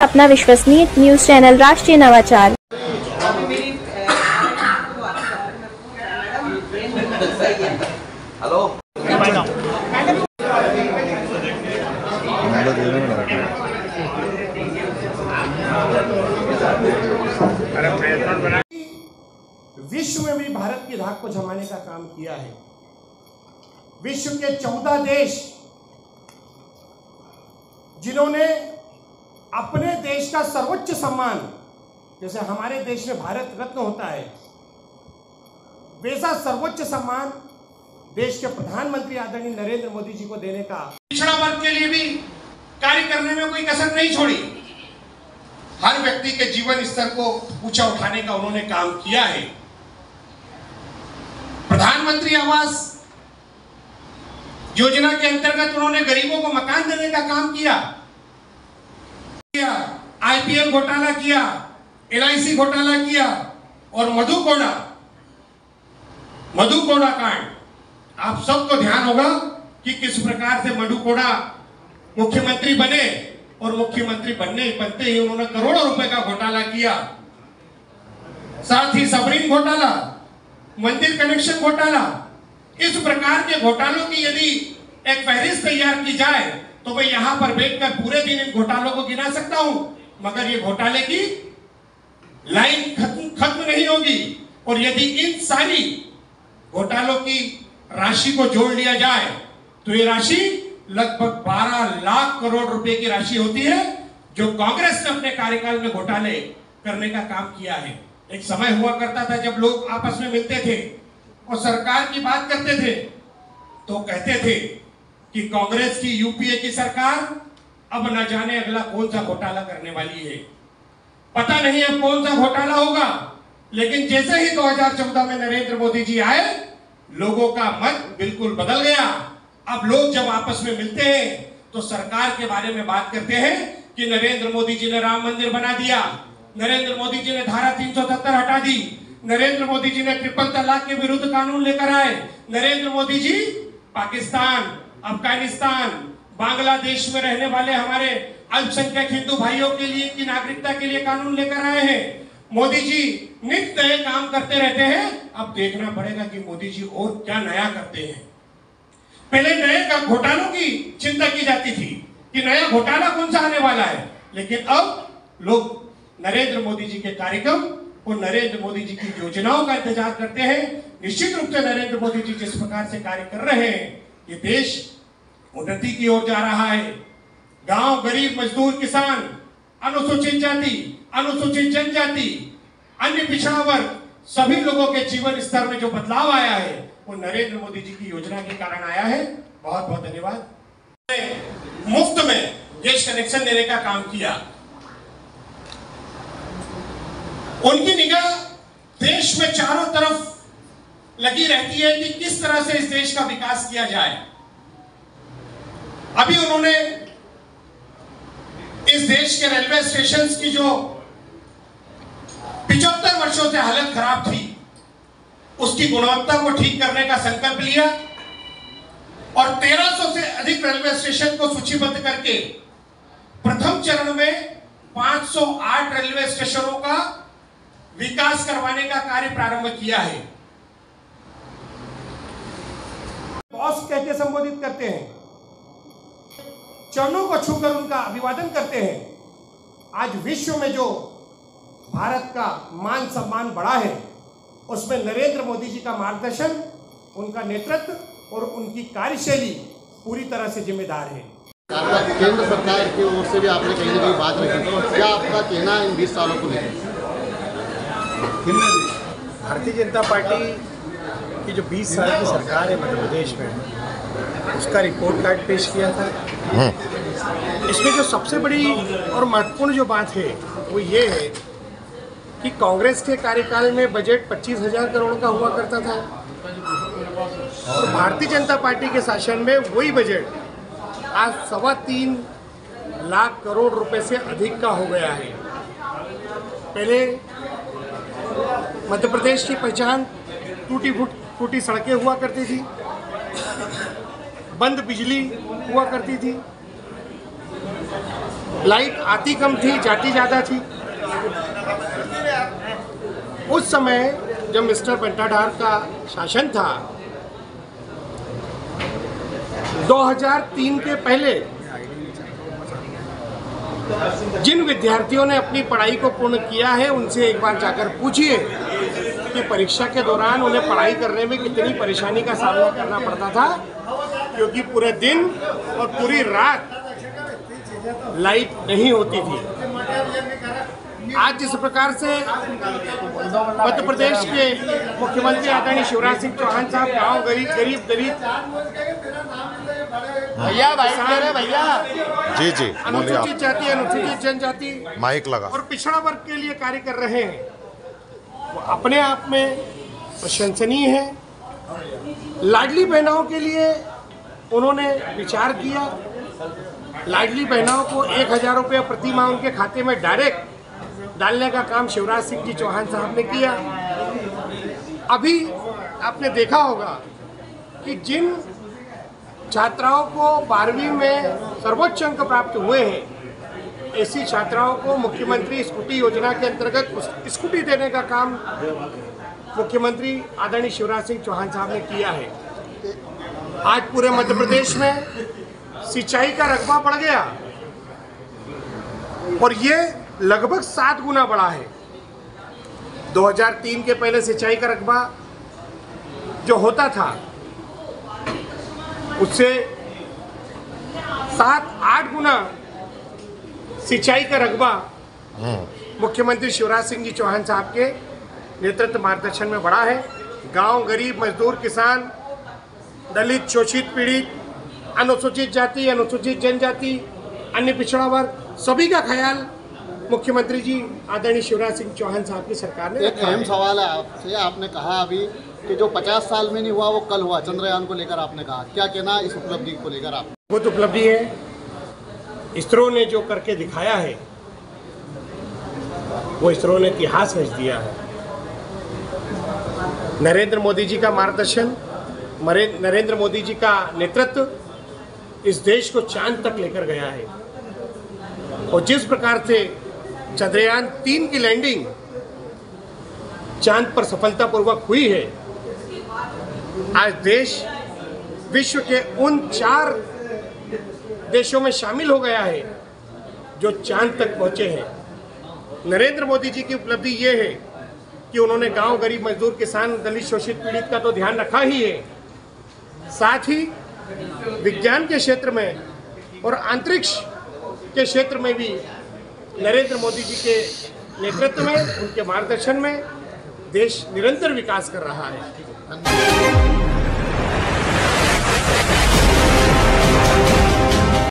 अपना विश्वसनीय news channel राष्ट्रीय नवाचार। विश्व में भी भारत की धाक को जमाने का काम किया है। विश्व के चौदह देश जिन्होंने अपने देश का सर्वोच्च सम्मान, जैसे हमारे देश में भारत रत्न होता है, वैसा सर्वोच्च सम्मान देश के प्रधानमंत्री आदरणीय नरेंद्र मोदी जी को देने का। पिछड़ा वर्ग के लिए भी कार्य करने में कोई कसर नहीं छोड़ी। हर व्यक्ति के जीवन स्तर को ऊँचा उठाने का उन्होंने काम किया है। प्रधानमंत्री आवास योजना के अंतर्गत उन्होंने गरीबों को मकान देने का काम किया। किया आईपीएल घोटाला किया एलआईसी घोटाला किया, और मधु कोड़ा मधु कोड़ा कांड। आप सबको ध्यान होगा कि किस प्रकार से मधु कोड़ा मुख्यमंत्री बने और मुख्यमंत्री बनने बनते ही उन्होंने करोड़ों रुपए का घोटाला किया। साथ ही सबरीन घोटाला, मंदिर कनेक्शन घोटाला, इस प्रकार के घोटालों की यदि एक फहरिस्त तैयार की जाए तो मैं यहाँ पर बैठकर पूरे दिन इन घोटालों को गिना सकता हूँ, मगर ये घोटाले की लाइन खत्म खत्म नहीं होगी। और यदि इन सारी घोटालों की राशि को जोड़ लिया जाए तो ये राशि लगभग 12 लाख करोड़ रुपए की राशि होती है, जो कांग्रेस ने अपने कार्यकाल में घोटाले करने का काम किया है। एक समय हुआ करता था जब लोग आपस में मिलते थे और सरकार की बात करते थे तो कहते थे कि कांग्रेस की यूपीए की सरकार अब न जाने अगला कौन सा घोटाला करने वाली है। पता नहीं अब कौन सा घोटाला होगा, लेकिन जैसे ही 2014 में नरेंद्र मोदी जी आए, लोगों का मत बिल्कुल बदल गया। अब लोग जब आपस में मिलते हैं तो सरकार के बारे में बात करते हैं कि नरेंद्र मोदी जी ने राम मंदिर बना दिया, नरेंद्र मोदी जी ने धारा 370 हटा दी, नरेंद्र मोदी जी ने ट्रिपल तलाक के विरुद्ध कानून लेकर आए, नरेंद्र मोदी जी, पाकिस्तान अफ़गानिस्तान, बांग्लादेश में रहने वाले हमारे अल्पसंख्यक हिंदू भाइयों के लिए की नागरिकता के लिए कानून लेकर आए हैं। मोदी जी नित्य नए काम करते रहते हैं। अब देखना पड़ेगा कि मोदी जी और क्या नया करते हैं। पहले नए का घोटालों की चिंता की जाती थी कि नया घोटाला कौन सा आने वाला है। लेकिन अब लोग नरेंद्र मोदी जी के कार्यक्रम और नरेंद्र मोदी जी की योजनाओं का इंतज़ार करते हैं। निश्चित रूप से नरेंद्र मोदी जी जिस प्रकार से कार्य कर रहे हैं ये देश उन्नति की ओर जा रहा है। गाँव गरीब मजदूर किसान, अनुसूचित जाति, अनुसूचित जनजाति, अन्य पिछड़ा वर्ग, सभी लोगों के जीवन स्तर में जो बदलाव आया है, वो नरेंद्र मोदी जी की योजना के कारण आया है। बहुत बहुत धन्यवाद मुफ़्त में गैस कनेक्शन देने का काम किया। उनकी निगाह देश में चारों तरफ़ लगी रहती है कि किस तरह से इस देश का विकास किया जाए। अभी उन्होंने इस देश के रेलवे स्टेशन की जो पिछहत्तर वर्षों से हालत खराब थी, उसकी गुणवत्ता को ठीक करने का संकल्प लिया और 1300 से अधिक रेलवे स्टेशन को सूचीबद्ध करके प्रथम चरण में 508 रेलवे स्टेशनों का विकास करवाने का कार्य प्रारंभ किया है। बॉस कह के संबोधित करते हैं? चरणों को छूकर उनका अभिवादन करते हैं। आज विश्व में जो भारत का मान सम्मान बढ़ा है उसमें नरेंद्र मोदी जी का मार्गदर्शन उनका नेतृत्व और उनकी कार्यशैली पूरी तरह से जिम्मेदार है। केंद्र सरकार की ओर से भी आपने कहीं ना कहीं बात रखी। क्या आपका कहना है इन बीस सालों को लेकर? भारतीय जनता पार्टी की जो 20 साल की सरकार है मध्य प्रदेश में उसका रिपोर्ट कार्ड पेश किया था। इसमें जो सबसे बड़ी और महत्वपूर्ण जो बात है वो ये है कि कांग्रेस के कार्यकाल में बजट पच्चीस हज़ार करोड़ का हुआ करता था। और भारतीय जनता पार्टी के शासन में वही बजट आज सवा तीन लाख करोड़ रुपए से अधिक का हो गया है। पहले मध्य प्रदेश की पहचान टूटी फूट, टूटी सड़कें हुआ करती थी। बंद बिजली हुआ करती थी। लाइट आती कम थी, जाती ज़्यादा थी। उस समय जब मिस्टर बंटाडार का शासन था 2003 के पहले जिन विद्यार्थियों ने अपनी पढ़ाई को पूर्ण किया है, उनसे एक बार जाकर पूछिए। कि परीक्षा के दौरान उन्हें पढ़ाई करने में कितनी परेशानी का सामना करना पड़ता था? क्योंकि पूरे दिन और पूरी रात लाइट नहीं होती थी। आज जिस प्रकार से मध्य प्रदेश के मुख्यमंत्री आदरणीय शिवराज सिंह चौहान साहब गाँव गरीब गरीब दलित भैया भाई भैया जी जी अनुसूचित जाति अनुसूचित जनजाति माइक लगा। और पिछड़ा वर्ग के लिए कार्य कर रहे हैं। वो अपने आप में प्रशंसनीय है। लाडली बहनाओं के लिए उन्होंने विचार किया। लाडली बहनाओं को एक हज़ार रुपये प्रति माह उनके खाते में डायरेक्ट डालने का काम शिवराज सिंह जी चौहान साहब ने किया। अभी आपने देखा होगा कि जिन छात्राओं को बारहवीं में सर्वोच्च अंक प्राप्त हुए हैं ऐसी छात्राओं को मुख्यमंत्री स्कूटी योजना के अंतर्गत स्कूटी देने का काम मुख्यमंत्री आदरणीय शिवराज सिंह चौहान साहब ने किया है। आज पूरे मध्य प्रदेश में सिंचाई का रकबा बढ़ गया और ये लगभग सात गुना बढ़ा है। 2003 के पहले सिंचाई का रकबा जो होता था, उससे सात आठ गुना सिंचाई का रकबा। मुख्यमंत्री शिवराज सिंह जी चौहान साहब के नेतृत्व मार्गदर्शन में बढ़ा है। गाँव गरीब मजदूर किसान दलित शोषित पीड़ित अनुसूचित जाति अनुसूचित जनजाति अन्य पिछड़ा वर्ग सभी का ख्याल मुख्यमंत्री जी आदरणीय शिवराज सिंह चौहान साहब की सरकार ने एक अहम सवाल है आपसे आपने कहा अभी कि जो 50 साल में नहीं हुआ वो कल हुआ चंद्रयान को लेकर आपने कहा। क्या कहना इस उपलब्धि को लेकर आप? बहुत उपलब्धि है। इसरो ने जो करके दिखाया है, वो इसरो ने इतिहास रच दिया है। नरेंद्र मोदी जी का मार्गदर्शन नरेंद्र मोदी जी का नेतृत्व इस देश को चाँद तक लेकर गया है। और जिस प्रकार से चंद्रयान तीन की लैंडिंग चाँद पर सफलतापूर्वक हुई है, आज देश विश्व के उन चार देशों में शामिल हो गया है, जो चाँद तक पहुँचे हैं। नरेंद्र मोदी जी की उपलब्धि ये है कि उन्होंने गाँव गरीब मजदूर किसान दलित शोषित पीड़ित का तो ध्यान रखा ही है। साथ ही विज्ञान के क्षेत्र में और अंतरिक्ष के क्षेत्र में भी नरेंद्र मोदी जी के नेतृत्व में, उनके मार्गदर्शन में देश निरंतर विकास कर रहा है।